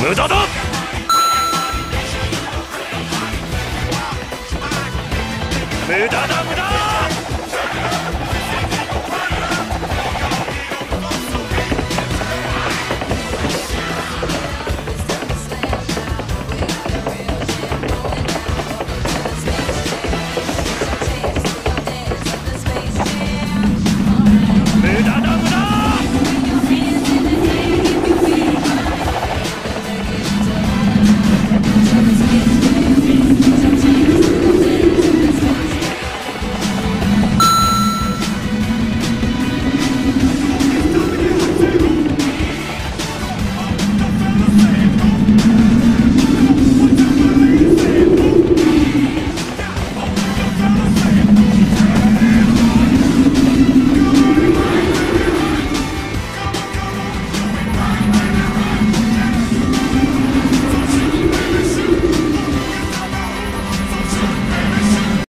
無駄だ。無駄だ無駄